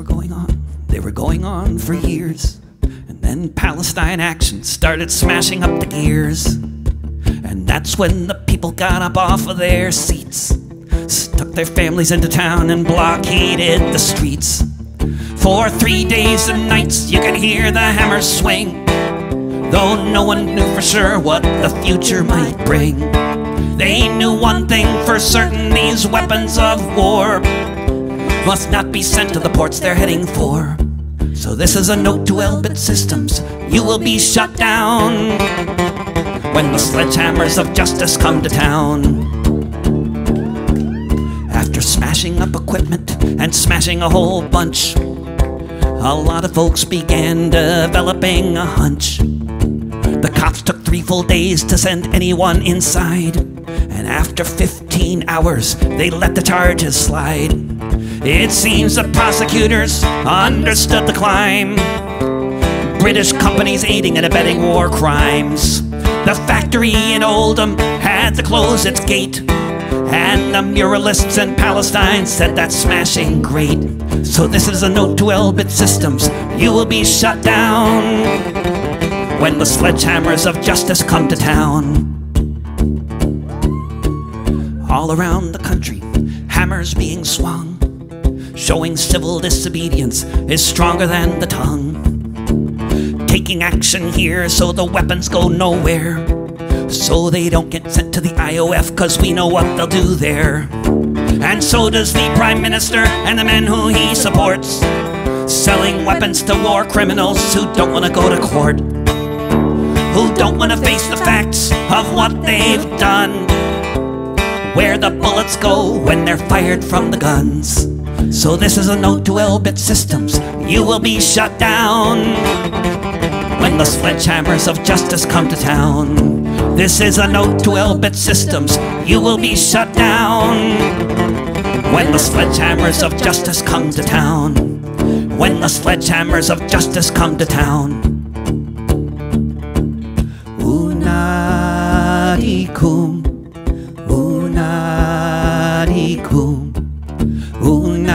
going on they were going on for years. And then Palestine Action started smashing up the gears. And that's when the people got up off of their seats, stuck their families into town, and blockaded the streets. For three days and nights, you could hear the hammers swing, though no one knew for sure what the future might bring. They knew one thing for certain these weapons of war must not be sent to the ports they're heading for. So, this is a note to Elbit Systems you will be shut down when the sledgehammers of justice come to town. After smashing up equipment and smashing a whole bunch, a lot of folks began developing a hunch. The cops took three full days to send anyone inside, and after 15 hours, they let the charges slide. It seems the prosecutors understood the climb. British companies aiding and abetting war crimes. The factory in Oldham had to close its gate. And the muralists in Palestine said that's smashing great. So this is a note to Elbit Systems. You will be shut down when the sledgehammers of justice come to town. All around the country, hammers being swung, showing civil disobedience is stronger than the tongue. Taking action here so the weapons go nowhere. So they don't get sent to the IOF, cause we know what they'll do there. And so does the Prime Minister and the men who he supports, selling weapons to war criminals who don't wanna go to court, who don't wanna face the facts of what they've done, where the bullets go when they're fired from the guns. So this is a note to Elbit Systems, you will be shut down when the sledgehammers of justice come to town. This is a note to Elbit Systems. You will be shut down when the sledgehammers of justice come to town. When the sledgehammers of justice come to town. Unadikum, un